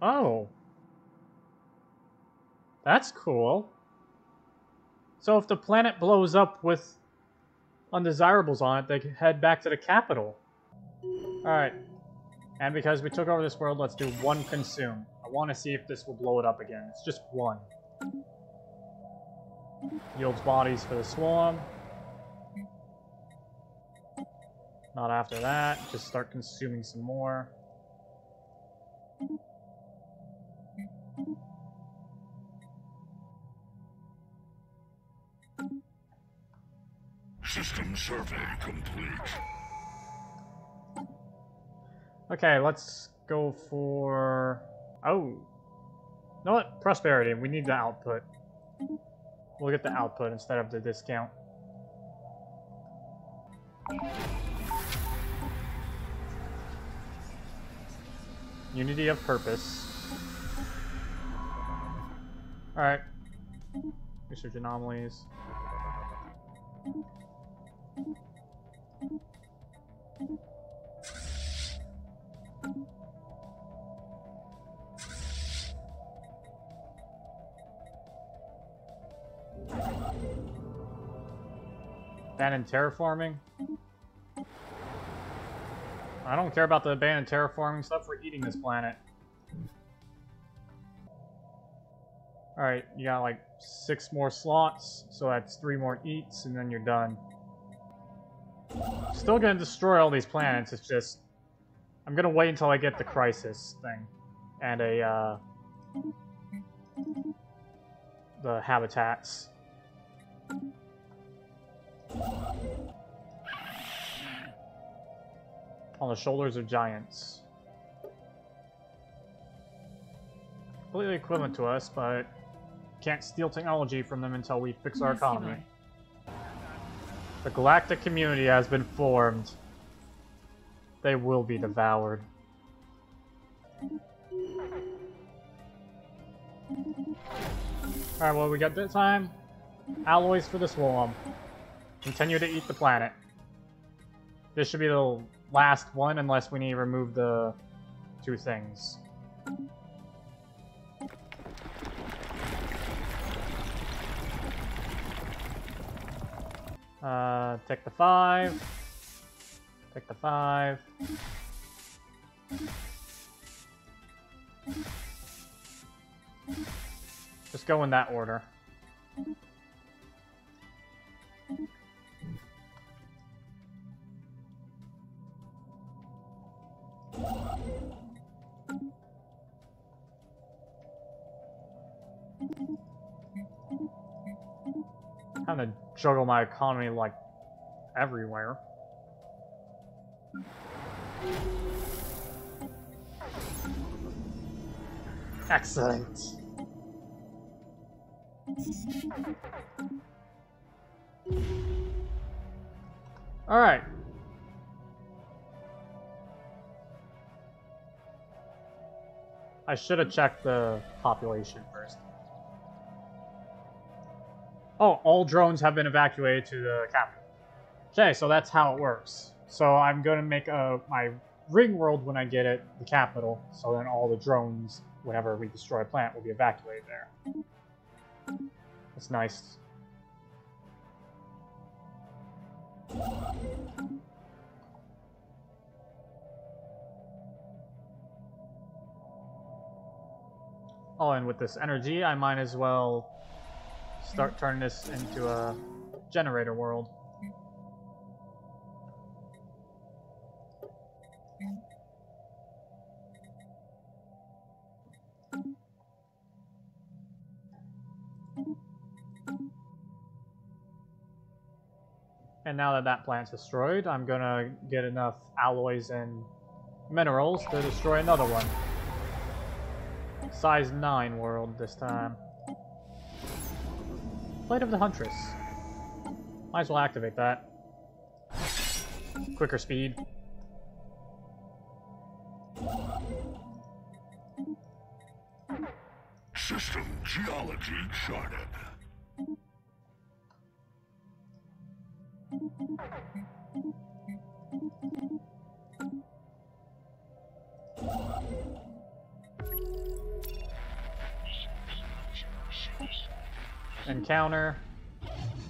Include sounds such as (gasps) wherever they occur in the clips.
Oh. That's cool. So if the planet blows up with undesirables on it, they can head back to the capital. Alright. And because we took over this world, let's do one consume. I want to see if this will blow it up again. It's just one. Yields bodies for the swarm. Not after that. Just start consuming some more. Survey complete. Okay, let's go for... Oh. Know what? Prosperity. We need the output. We'll get the output instead of the discount. Unity of purpose. Alright. Research anomalies. Abandoned terraforming? I don't care about the abandoned terraforming stuff. We're eating this planet. Alright, you got like six more slots, so that's three more eats, and then you're done. Still gonna destroy all these planets, it's just... I'm gonna wait until I get the crisis thing. And a, uh... The habitats. On the shoulders of giants. Completely equivalent to us, but can't steal technology from them until we fix our economy. The galactic community has been formed. They will be devoured. Alright, well we got this time. Alloys for the swarm. Continue to eat the planet. This should be the last one unless we need to remove the two things. Uh, take the five. Take the five. Just go in that order. Kind of juggle my economy like everywhere. Excellent. All right. I should have checked the population first. Oh, all drones have been evacuated to the capital. Okay, so that's how it works. So I'm going to make a, my ring world when I get it, the capital, so then all the drones, whenever we destroy a plant, will be evacuated there. That's nice. Oh, and with this energy, I might as well start turning this into a generator world. And now that that plant's destroyed, I'm gonna get enough alloys and minerals to destroy another one. Size 9 world this time. Plate of the Huntress. Might as well activate that. Quicker speed. System geology charted. Encounter.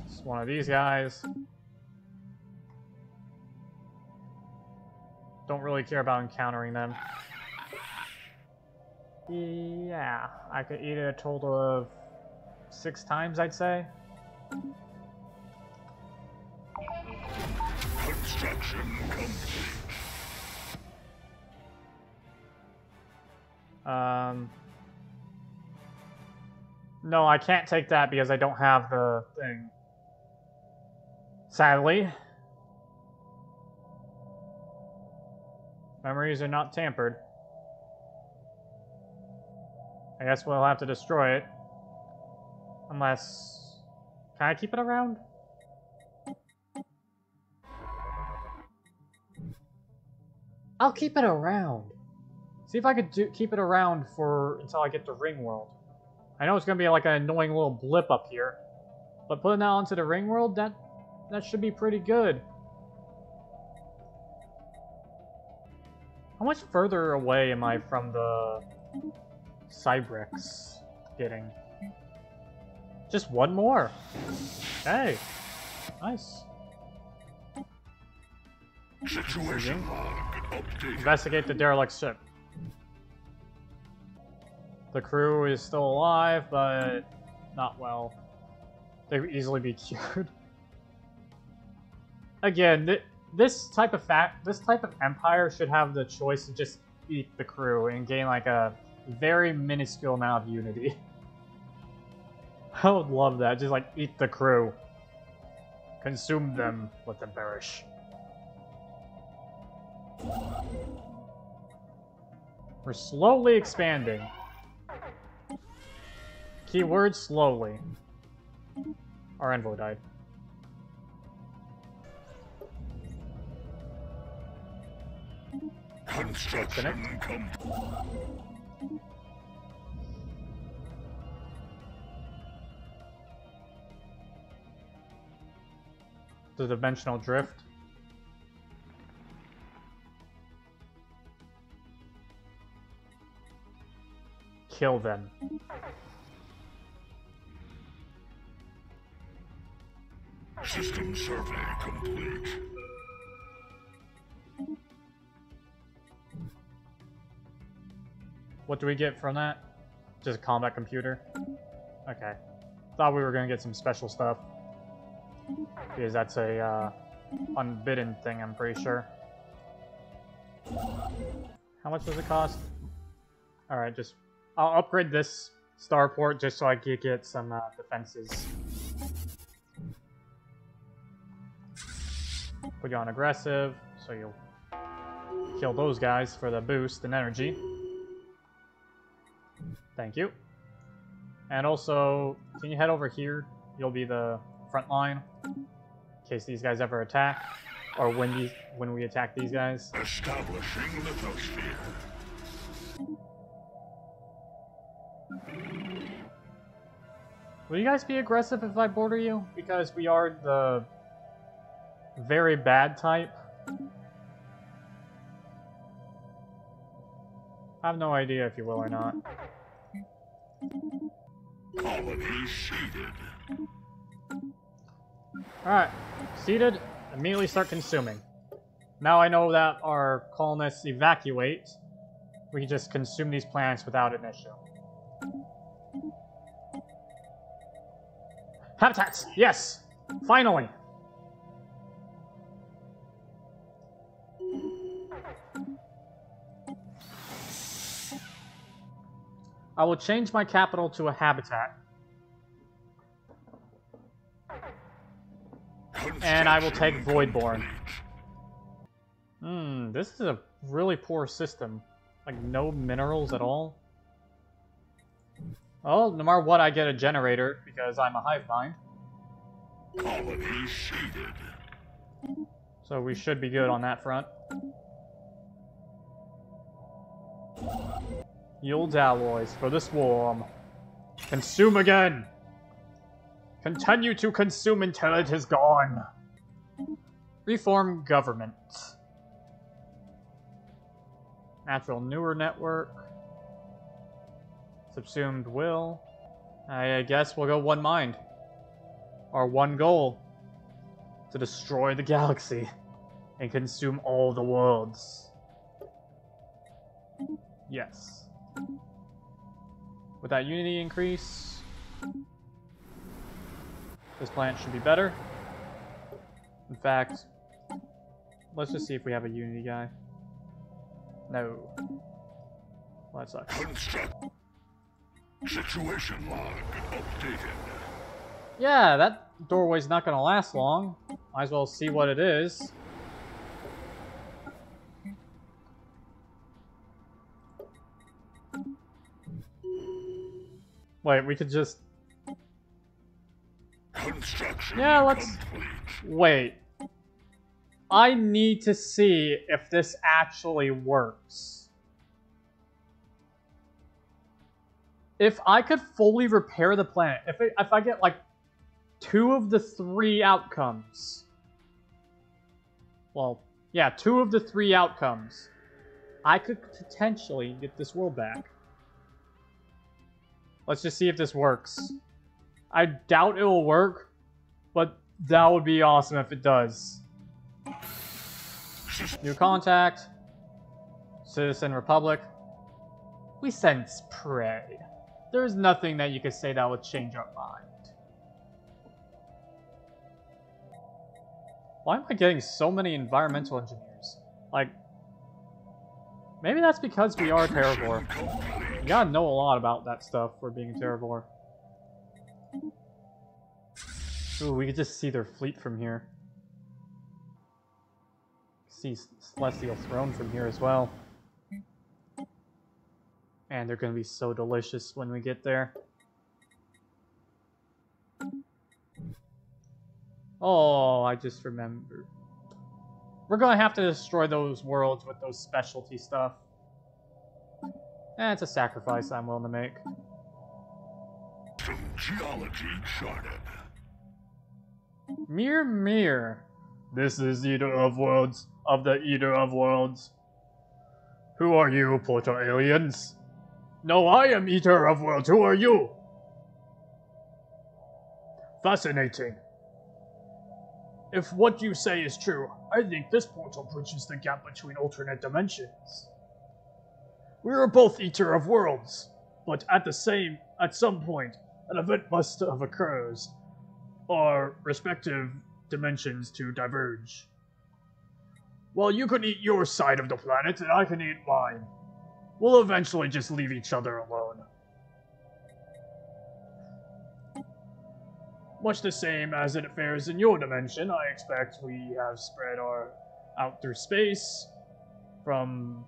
It's one of these guys. Don't really care about encountering them. Yeah, I could eat it a total of six times, I'd say. Construction complete. Um, no, I can't take that because I don't have the thing. Sadly. Memories are not tampered. I guess we'll have to destroy it. Unless... Can I keep it around? I'll keep it around. See if I could do, keep it around for until I get to Ring World. I know it's gonna be like an annoying little blip up here, but putting that onto the Ring World, that that should be pretty good. How much further away am I from the Cybrex getting? Just one more. Hey, nice. Situation log updated. Investigate the derelict ship. The crew is still alive, but not well. They would easily be (laughs) cured. Again, th this type of fact, this type of empire should have the choice to just eat the crew and gain like a very minuscule amount of unity. (laughs) I would love that. Just like eat the crew, consume them, let them perish. We're slowly expanding. Keyword slowly. Our envoy died. Construction complete. The dimensional drift. Kill them. System survey complete. What do we get from that? Just a combat computer? Okay. Thought we were gonna get some special stuff. Because that's a, uh, unbidden thing, I'm pretty sure. How much does it cost? Alright, just... I'll upgrade this starport just so I can get some, uh, defenses. Put you on aggressive, so you'll kill those guys for the boost in energy. Thank you. And also, can you head over here? You'll be the front line in case these guys ever attack, or when these when we attack these guys. Establishing lithosphere. Will you guys be aggressive if I border you? Because we are the very bad type. I have no idea if you will or not. Colony seeded. Alright, seated, immediately start consuming. Now I know that our colonists evacuate, we can just consume these plants without an issue. Habitats! Yes! Finally! I will change my capital to a habitat. And I will take Voidborn. Hmm, this is a really poor system. Like, no minerals at all. Oh, no matter what, I get a generator, because I'm a hive mind. Colony seeded. So we should be good on that front. Yields alloys for the swarm. Consume again! Continue to consume until it is gone. Reform government. Natural Neural Network. Subsumed will. I guess we'll go one mind. our one goal to destroy the galaxy and consume all the worlds. Yes. With that unity increase, this plant should be better. In fact, let's just see if we have a unity guy. No. Well, that sucks. Situation log updated. Yeah, that doorway's not gonna last long. Might as well see what it is. Wait, we could just... Construction Yeah, let's- complete. Wait. I need to see if this actually works. If I could fully repair the planet, if, it, if I get like two of the three outcomes. Well, yeah, two of the three outcomes. I could potentially get this world back. Let's just see if this works. I doubt it will work, but that would be awesome if it does. New contact. Citizen Republic. We sense prey. There's nothing that you could say that would change our mind. Why am I getting so many environmental engineers? Like, maybe that's because we are a. You gotta know a lot about that stuff for being a Terravore. Ooh, we could just see their fleet from here. See Celestial Throne from here as well. And they're gonna be so delicious when we get there. Oh, I just remembered. We're gonna have to destroy those worlds with those specialty stuff. Eh, it's a sacrifice I'm willing to make. Some geology charted. Mirror, mirror. This is Eater of Worlds, of the Eater of Worlds. Who are you, Portal Aliens? No, I am Eater of Worlds. Who are you? Fascinating. If what you say is true, I think this portal bridges the gap between alternate dimensions. We are both Eater of Worlds, but at the same, at some point, an event must have occurred our respective dimensions to diverge. Well, you can eat your side of the planet, and I can eat mine. We'll eventually just leave each other alone. Much the same as it fares in your dimension, I expect we have spread our out through space from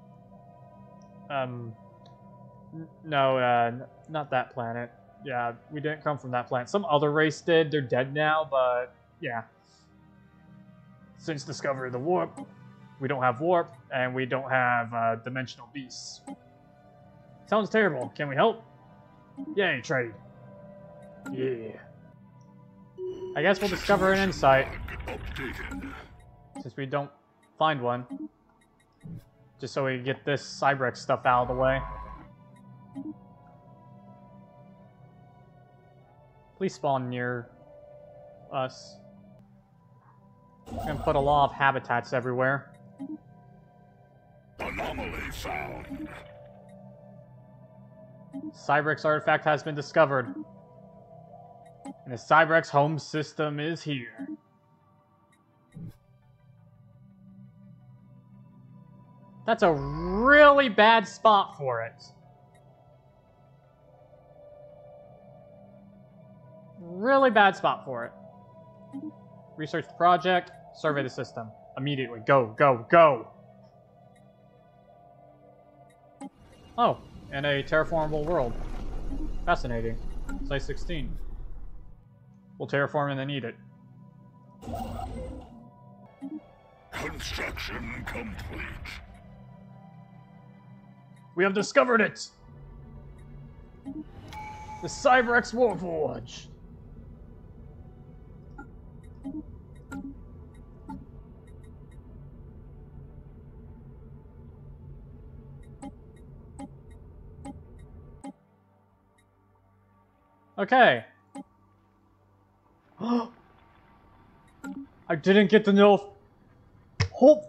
um no uh not that planet yeah, we didn't come from that planet. Some other race did. They're dead now, but yeah. Since discovery of the warp, we don't have warp, and we don't have uh, dimensional beasts. Sounds terrible. Can we help? Yay, trade. Yeah. I guess we'll discover an insight, since we don't find one. Just so we can get this Cybrex stuff out of the way. Please spawn near us. And put a lot of habitats everywhere. Anomaly found. Cybrex artifact has been discovered. And the Cybrex home system is here. That's a really bad spot for it. Really bad spot for it. Research the project, survey the system. Immediately. Go, go, go! Oh, and a terraformable world. Fascinating. Site 16. We'll terraform and then eat it. Construction complete. We have discovered it! The Cybrex Warforge! Okay. (gasps) I didn't get the no. Hold.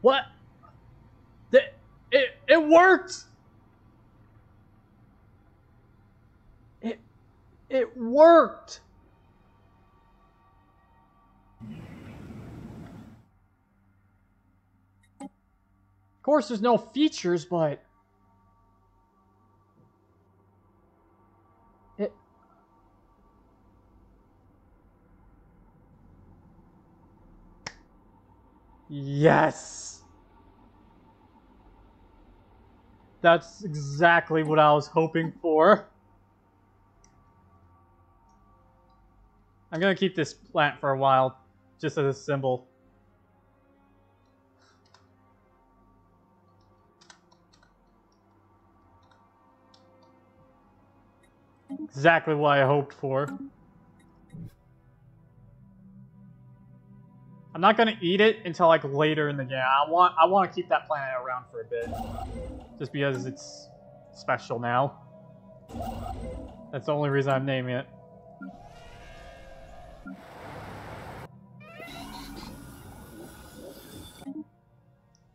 What? It, worked! It, it worked! Of course, there's no features, but... It... Yes! That's exactly what I was hoping for. I'm gonna keep this plant for a while, just as a symbol. Exactly what I hoped for. I'm not gonna eat it until like later in the game. I want I want to keep that planet around for a bit, just because it's special now. That's the only reason I'm naming it.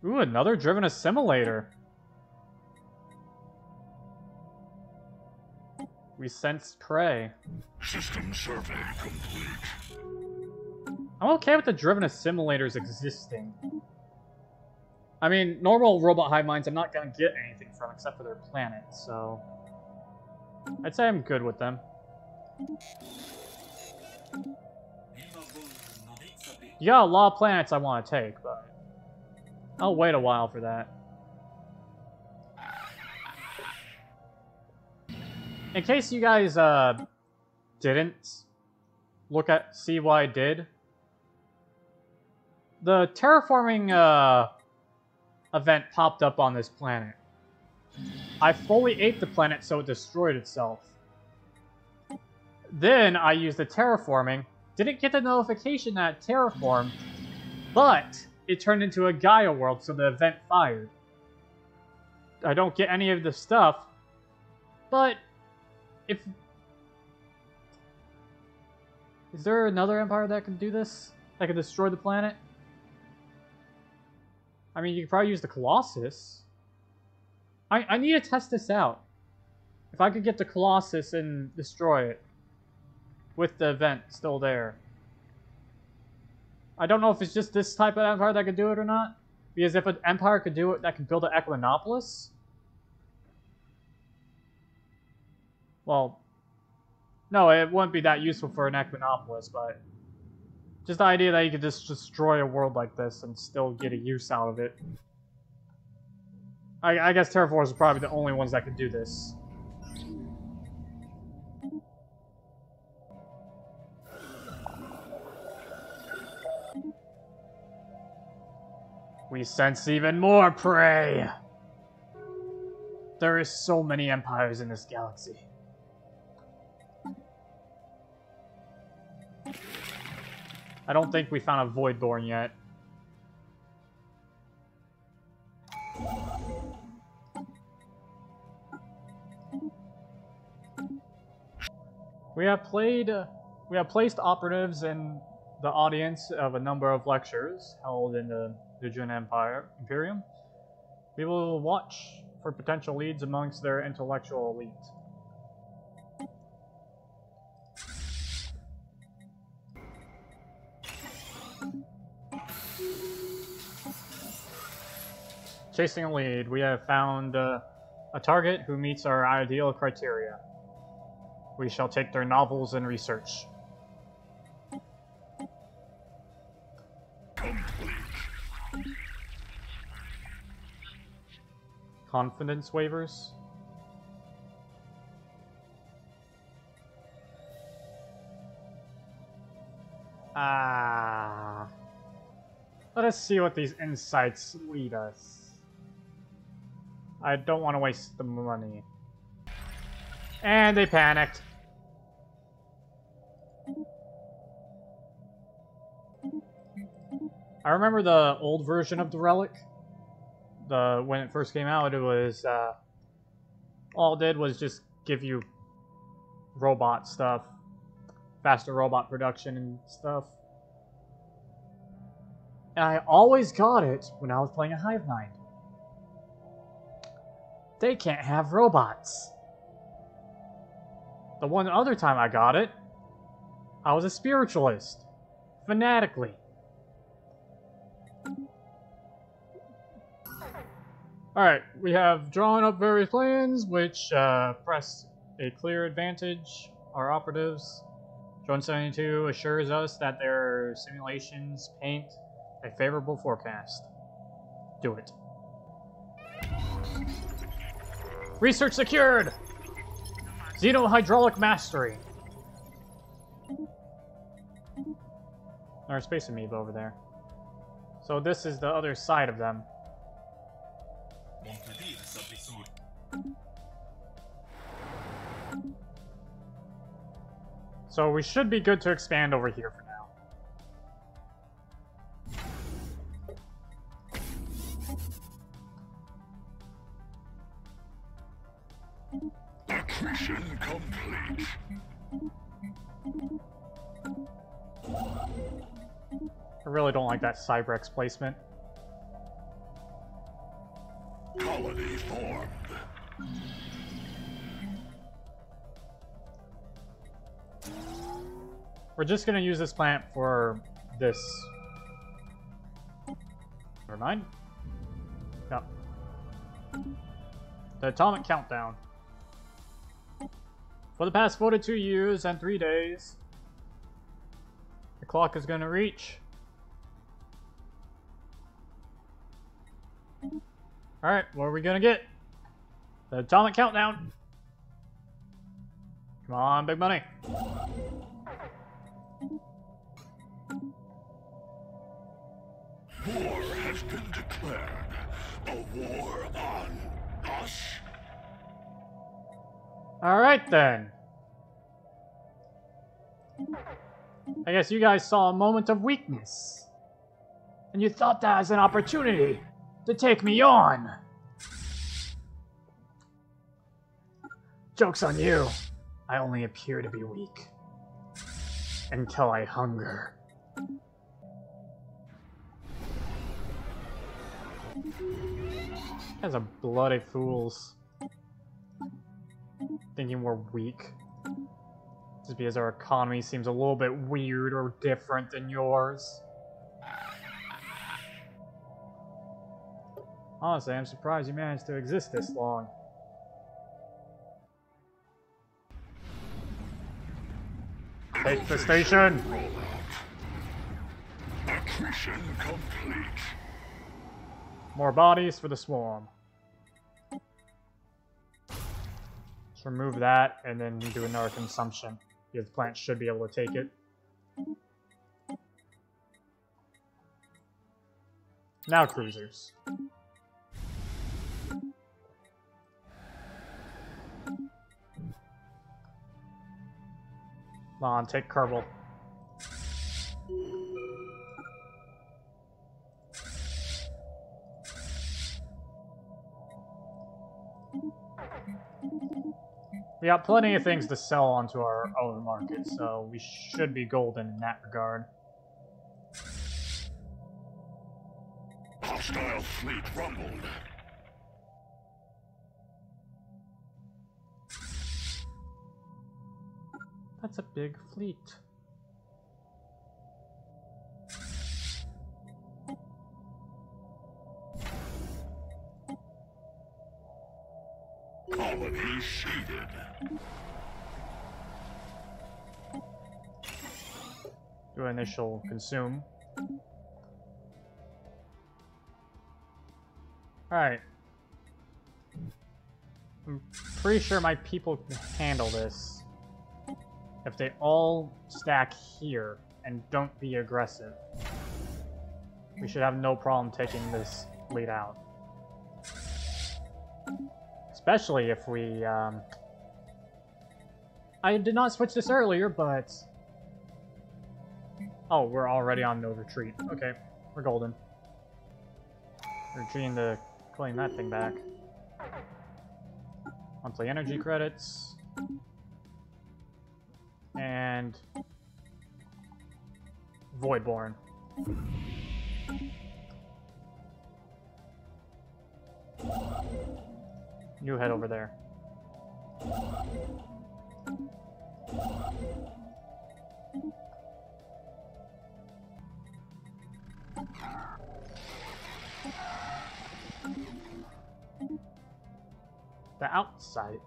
Ooh, another driven assimilator. We sense prey. System survey complete. I'm okay with the driven assimilators existing. I mean, normal robot hive minds I'm not gonna get anything from except for their planet, so... I'd say I'm good with them. You got a lot of planets I want to take, but... I'll wait a while for that. In case you guys, uh, didn't look at, see what I did, the terraforming, uh, event popped up on this planet. I fully ate the planet so it destroyed itself. Then I used the terraforming, didn't get the notification that terraformed, but it turned into a Gaia world so the event fired. I don't get any of the stuff, but if... Is there another empire that can do this? That can destroy the planet? I mean, you could probably use the Colossus. I, I need to test this out. If I could get the Colossus and destroy it. With the event still there. I don't know if it's just this type of empire that could do it or not. Because if an empire could do it that can build an Ecumenopolis... Well... No, it wouldn't be that useful for an Ecumenopolis, but... Just the idea that you could just destroy a world like this and still get a use out of it. I, I guess Terraformers are probably the only ones that could do this. We sense even more prey! There is so many empires in this galaxy. I don't think we found a Voidborn yet. We have played, we have placed operatives in the audience of a number of lectures held in the Vision Empire Imperium. We will watch for potential leads amongst their intellectual elite. Chasing a lead, we have found uh, a target who meets our ideal criteria. We shall take their novels and research. Confidence waivers? Ah. Let us see what these insights lead us. I don't want to waste the money. And they panicked. I remember the old version of the relic. The when it first came out, it was uh, all it did was just give you robot stuff. faster robot production and stuff. And I always got it when I was playing a Hive Mind. They can't have robots. The one other time I got it, I was a spiritualist. Fanatically. Alright, we have drawn up various plans, which uh, press a clear advantage our operatives. Drone 72 assures us that their simulations paint a favorable forecast. Do it. Research secured! Xenohydraulic mastery. Our space amoeba over there. So this is the other side of them. So we should be good to expand over here really don't like that Cybrex placement. Colony formed. We're just gonna use this plant for this. Never mind. No. The atomic countdown. For the past 42 years and 3 days, the clock is gonna reach. Alright, what are we gonna get? The atomic countdown. Come on, big money. War has been declared. A war on us. Alright then. I guess you guys saw a moment of weakness. And you thought that was an opportunity to take me on. Joke's on you. I only appear to be weak. Until I hunger. As a bloody fools. Thinking we're weak. Just because our economy seems a little bit weird or different than yours. Honestly, I'm surprised you managed to exist this long. Take the station! Accretion complete. More bodies for the swarm. Let's remove that and then do another consumption. Because the plant should be able to take it. Now cruisers. Come on, take Kerbal. We got plenty of things to sell onto our own market, so we should be golden in that regard. Hostile fleet rumbled. That's a big fleet. Colony seeded. Do initial consume. Alright. I'm pretty sure my people can handle this. If they all stack here and don't be aggressive. We should have no problem taking this lead out. Especially if we, um... I did not switch this earlier, but... Oh, we're already on no retreat. Okay, we're golden. We're retreating to claim that thing back. Monthly energy credits. And Voidborn. You head over there. The outside.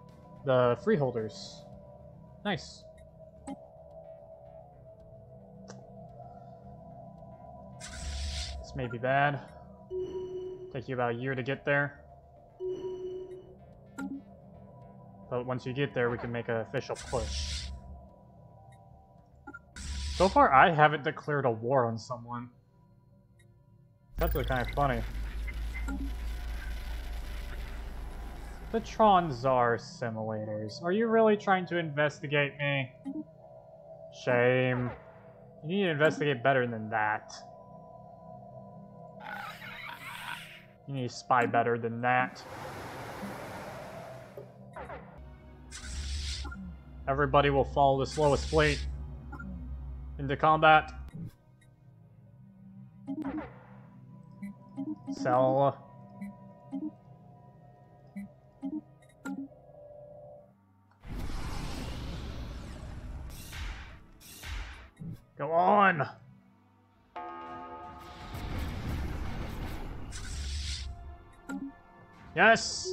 The freeholders. Nice. May be bad. Take you about a year to get there. But once you get there, we can make an official push. So far, I haven't declared a war on someone. That's actually kind of funny. The Tron Czar simulators. Are you really trying to investigate me? Shame. You need to investigate better than that. You need to spy better than that. Everybody will follow the slowest fleet into combat. Sell. Go on! Yes!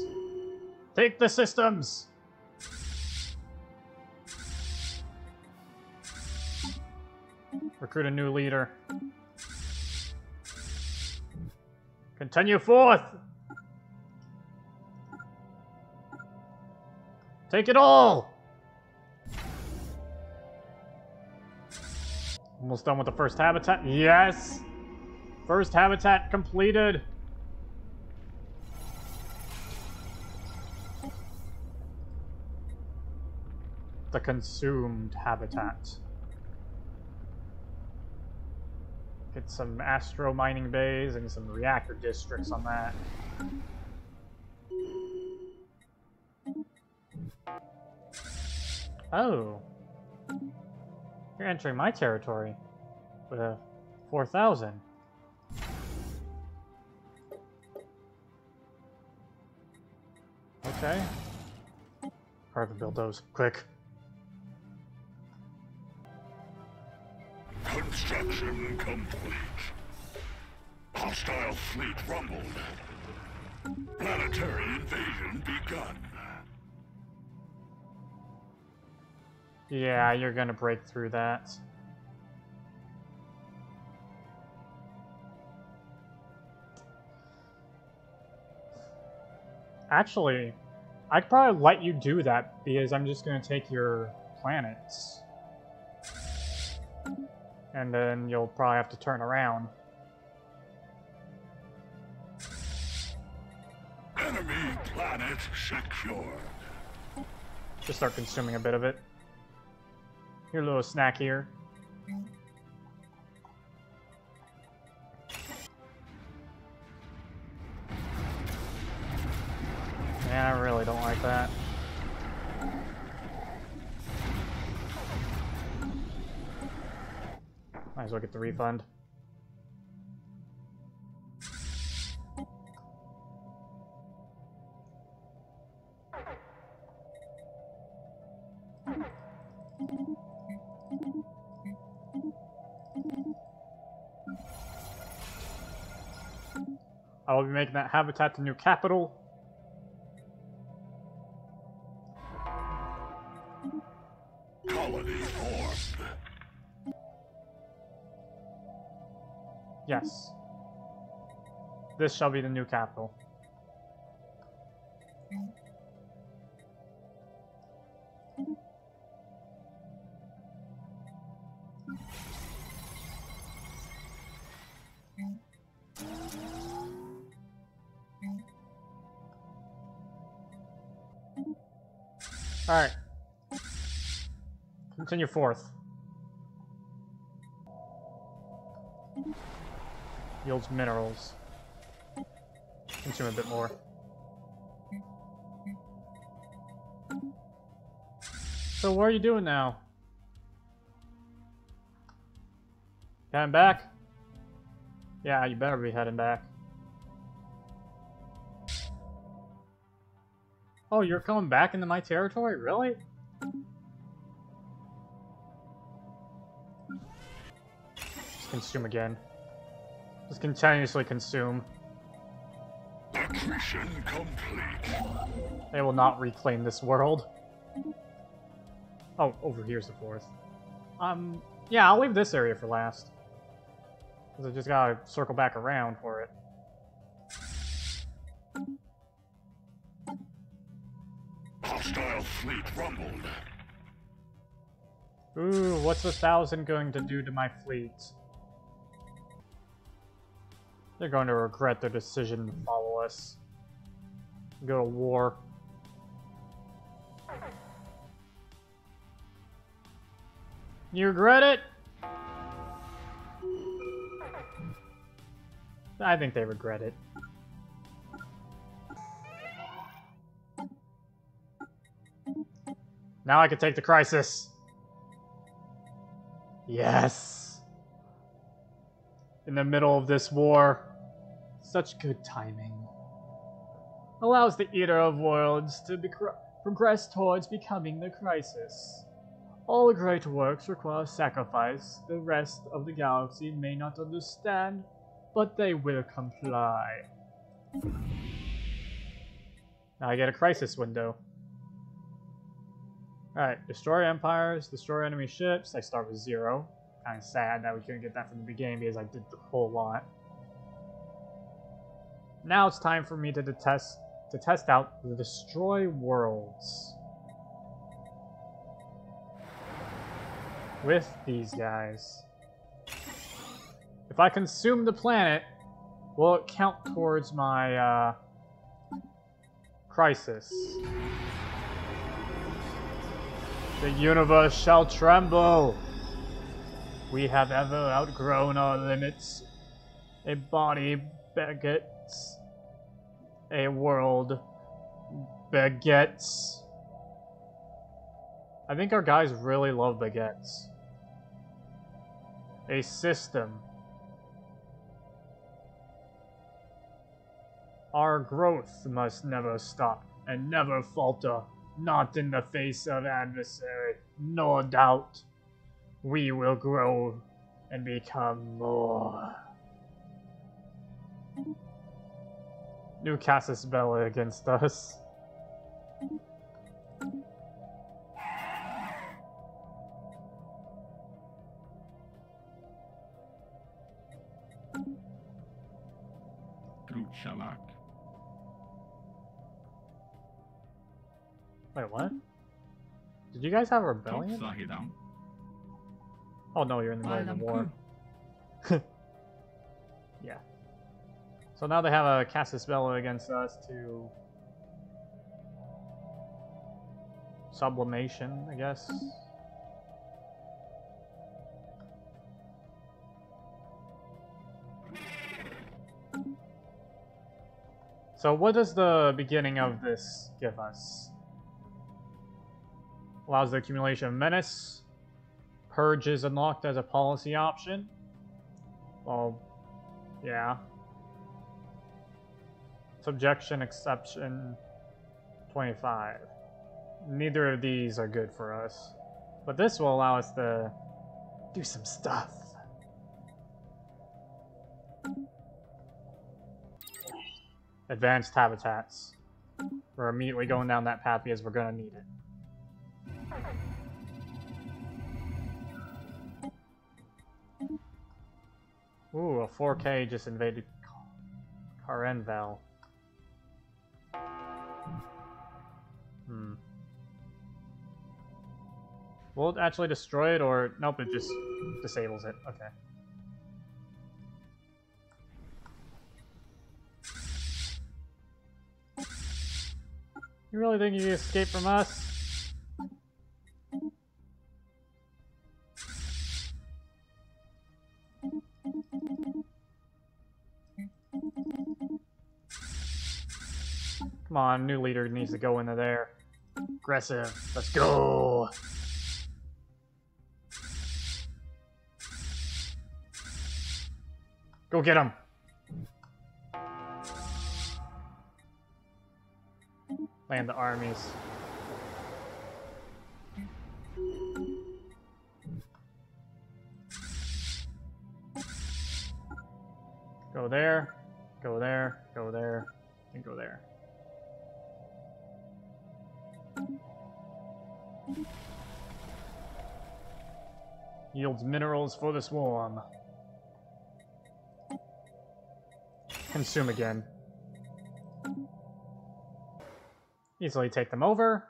Take the systems! Recruit a new leader. Continue forth! Take it all! Almost done with the first habitat. Yes! First habitat completed. The consumed habitat. Get some astro mining bays and some reactor districts on that. Oh. You're entering my territory with a 4,000. Okay. Hard to build those. Quick. Construction complete. Hostile fleet rumbled. Planetary invasion begun. Yeah, you're gonna break through that. Actually, I'd probably let you do that because I'm just gonna take your planets. And then you'll probably have to turn around. Enemy planet secure. Just start consuming a bit of it. Your little snack here. Yeah, I really don't like that. Might as well get the refund. I will be making that habitat the new capital. This shall be the new capital. Alright. Continue forth. Yields minerals. Consume a bit more. So what are you doing now? Heading back? Yeah, you better be heading back. Oh, you're coming back into my territory? Really? Just consume again. Just continuously consume. Accretion complete. They will not reclaim this world. Oh, over here's the fourth. Um, yeah, I'll leave this area for last. Because I just gotta circle back around for it. Hostile fleet rumbled. Ooh, what's a thousand going to do to my fleet? They're going to regret their decision to follow us. Go to war. You regret it? I think they regret it. Now I can take the crisis. Yes. In the middle of this war. Such good timing. Allows the Eater of Worlds to progress towards becoming the crisis. All great works require sacrifice. The rest of the galaxy may not understand, but they will comply. Now I get a crisis window. Alright, destroy empires, destroy enemy ships. I start with zero. Kind of sad that we couldn't get that from the beginning because I did the whole lot. Now it's time for me to test to test out the destroy worlds. With these guys. If I consume the planet, will it count towards my uh, crisis? The universe shall tremble. We have ever outgrown our limits. A body begets. A world baguettes. I think our guys really love baguettes. A system. Our growth must never stop and never falter not in the face of adversary, nor doubt. We will grow and become more. New Casus Belli against us. Gruchalak. Wait, what? Did you guys have a rebellion? Totsahidam. Oh no, you're in the middle of the war. (laughs) So now they have a Casus Belli against us to sublimation, I guess. So what does the beginning of this give us? Allows the accumulation of menace. Purge is unlocked as a policy option. Well, yeah. Subjection exception 25. Neither of these are good for us. But this will allow us to do some stuff. Advanced habitats. We're immediately going down that path because we're gonna need it. Ooh, a 4K just invaded Karenval. Will it actually destroy it, or... Nope, it just disables it. Okay. You really think you can escape from us? Come on, new leader needs to go into there. Aggressive. Let's go. Go get him. Land the armies. Go there, go there, go there, and go there. Yields minerals for the swarm. Consume again. Easily take them over.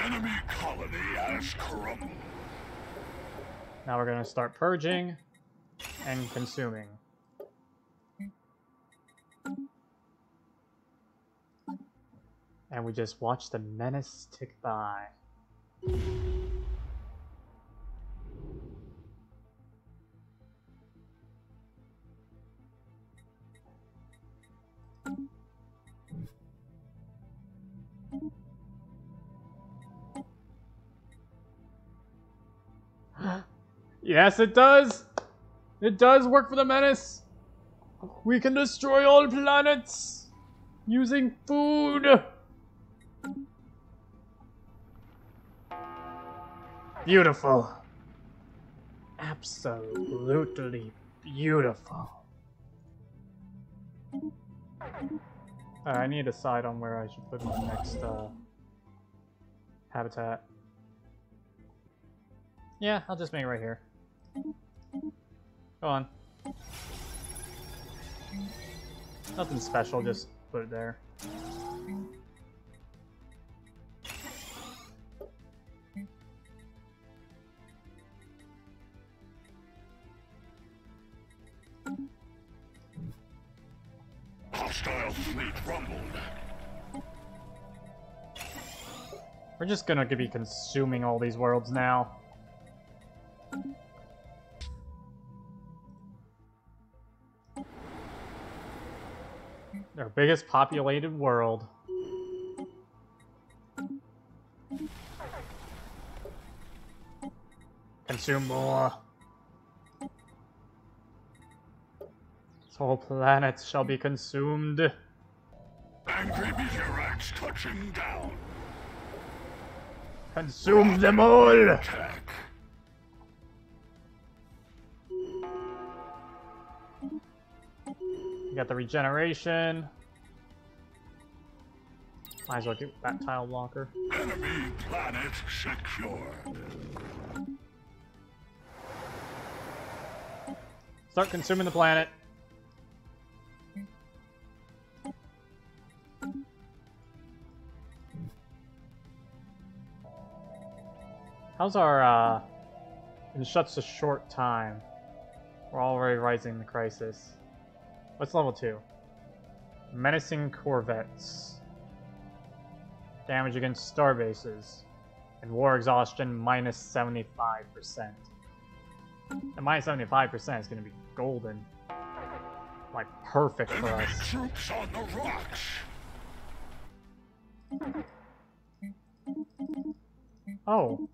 Enemy colony has crumbled. Now we're gonna start purging and consuming. And we just watch the menace tick by. Yes, it does! It does work for the menace! We can destroy all planets using food! Beautiful. Absolutely beautiful. Uh, I need to decide on where I should put my next uh, habitat. Yeah, I'll just make it right here. Go on. Nothing special, just put it there. Hostile fleet rumbled. We're just gonna be consuming all these worlds now. Biggest populated world. Consume more. This whole planet shall be consumed. Angry meteorites touching down. Consume them all! Attack. You got the regeneration. Might as well get that tile blocker. Enemy planet secure. Start consuming the planet. How's our, uh, in such a short time? We're already rising the crisis. What's level 2? Menacing corvettes. Damage against star bases. And war exhaustion minus 75%. And minus 75% is going to be golden. Like, perfect for us. troops on the rocks. Oh.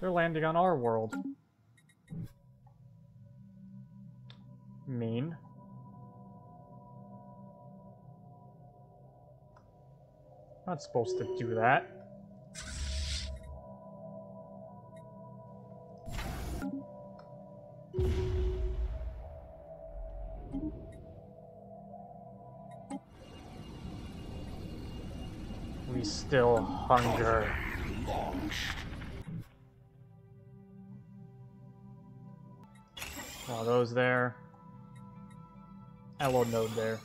They're landing on our world. Mean. Not supposed to do that. We still hunger. All those there. Hello node there.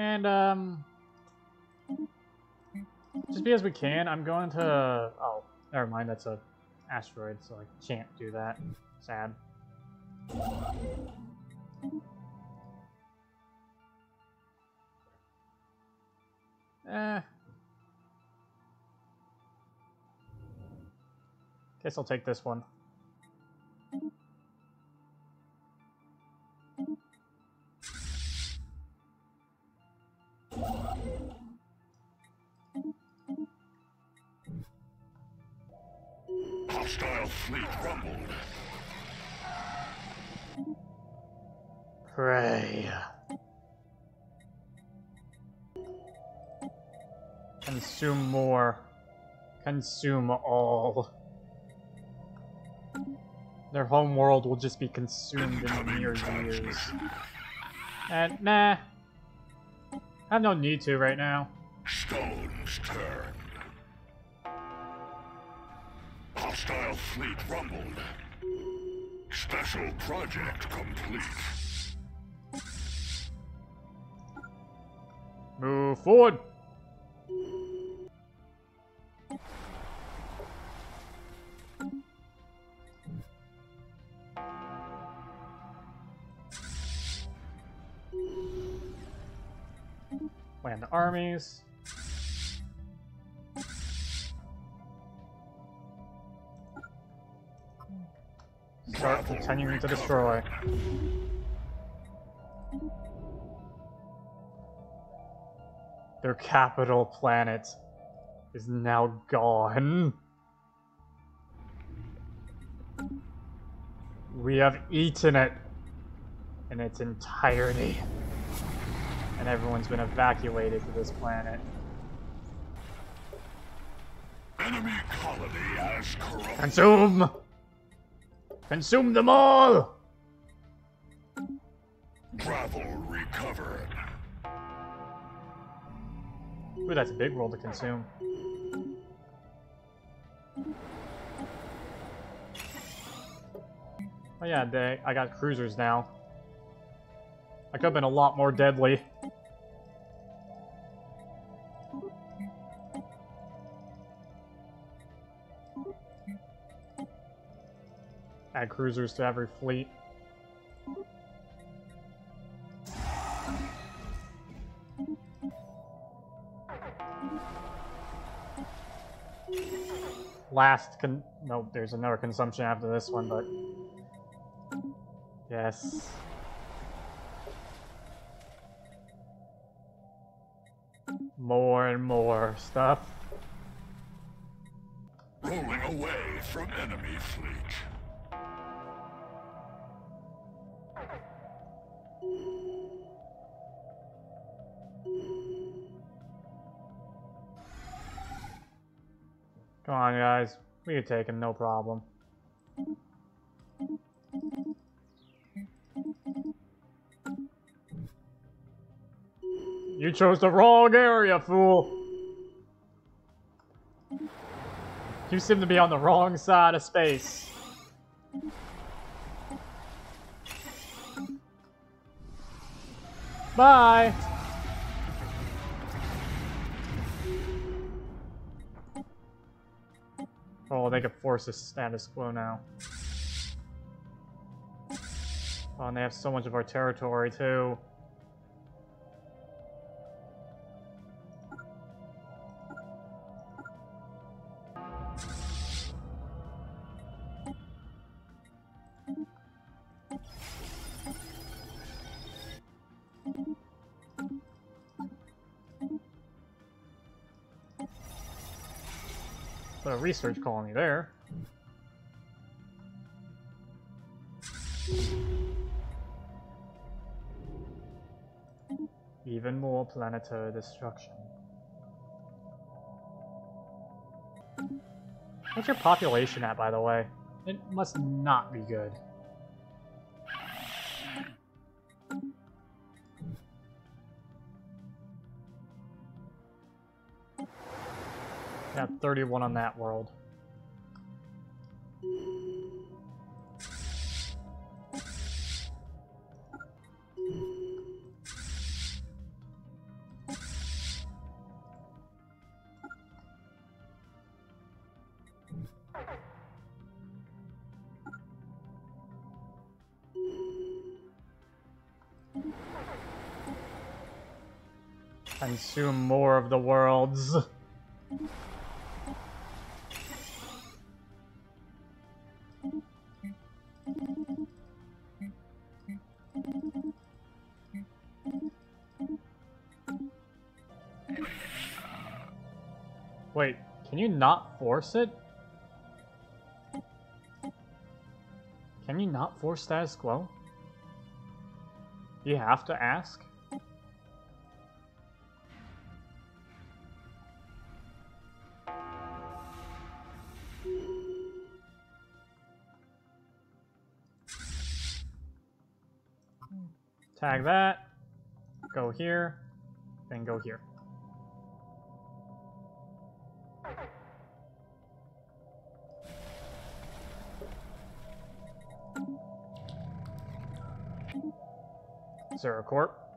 And um just because we can, I'm going to oh, never mind, that's a asteroid, so I can't do that. Sad. Eh. Guess I'll take this one. Fleet rumbled. Pray. Consume more. Consume all. Their home world will just be consumed in the near years. And nah. I have no need to right now. Stones turned. Hostile fleet rumbled. Special project complete. Move forward. Land armies. Start continuing to destroy. Their capital planet is now gone. We have eaten it in its entirety. And everyone's been evacuated to this planet. Enemy colony as corrupt. Consume! Consume them all! Gravel recovered. Ooh, that's a big world to consume. Oh yeah, they, I got cruisers now. I could have been a lot more deadly. Add cruisers to every fleet. Last con- no, there's another consumption after this one, but yes. More and more stuff. Rolling away from enemy fleet. We can take him, no problem. You chose the wrong area, fool! You seem to be on the wrong side of space. Bye! Oh, they could force a status quo now. Oh, and they have so much of our territory, too. A research colony there. Even more planetary destruction. What's your population at, by the way? It must not be good. Yeah, 31 on that world. Consume more of the worlds. (laughs) not force it? Can you not force status quo? You have to ask? Tag that. Go here. Then go here. Sarah Corp.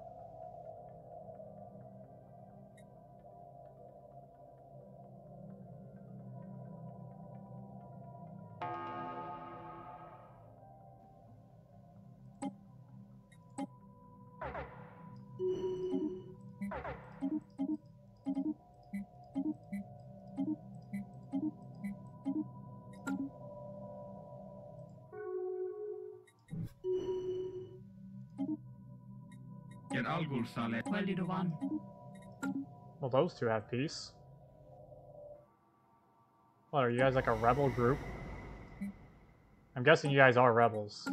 20 to 1. Well, those two have peace. What, are you guys like a rebel group? I'm guessing you guys are rebels.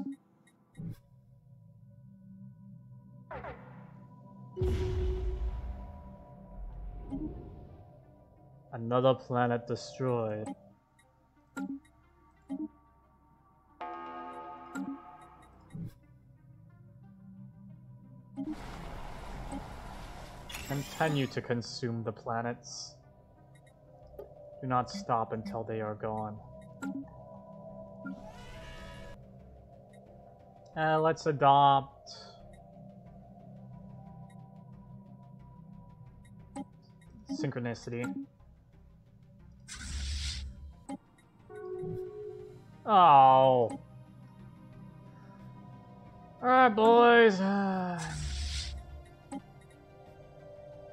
Another planet destroyed. Continue to consume the planets. Do not stop until they are gone. Uh, let's adopt... Synchronicity. Oh. Alright, boys. (sighs)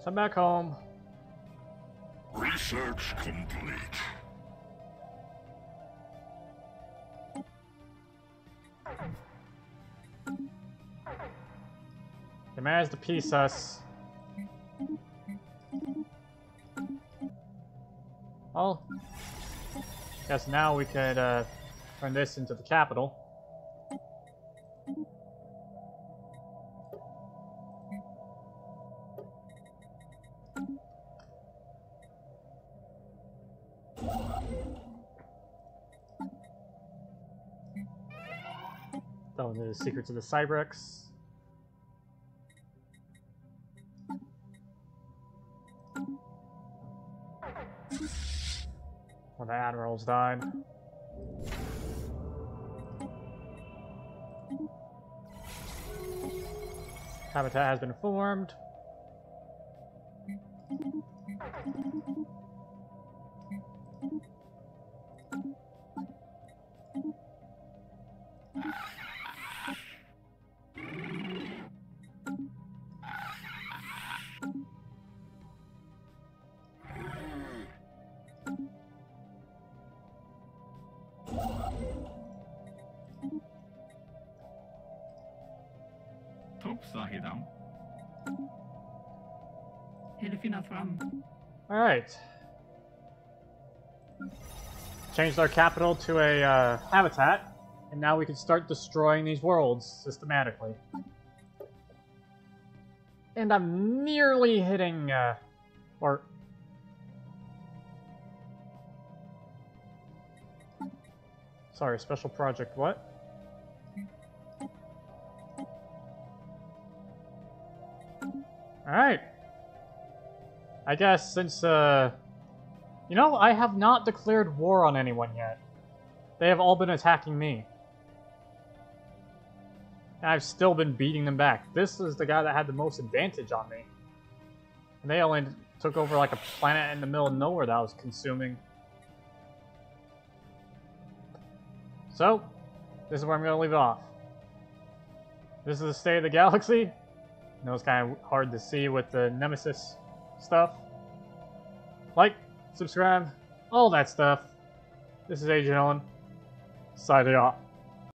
Come back home. Research complete. They managed to piece us. Well, guess now we could uh, turn this into the capital. The secrets of the Cybrex. When the admirals died. Habitat has been formed. Finna fram. Alright. Changed our capital to a uh, habitat, and now we can start destroying these worlds systematically. And I'm nearly hitting, uh, or... Sorry, special project what? Alright. I guess since, uh... You know, I have not declared war on anyone yet. They have all been attacking me. And I've still been beating them back. This is the guy that had the most advantage on me. And they only took over like a planet in the middle of nowhere that I was consuming. So, this is where I'm going to leave off. This is the state of the galaxy. I know it's kind of hard to see with the Nemesis stuff. Like, subscribe, all that stuff. This is Agent Owen, signing off.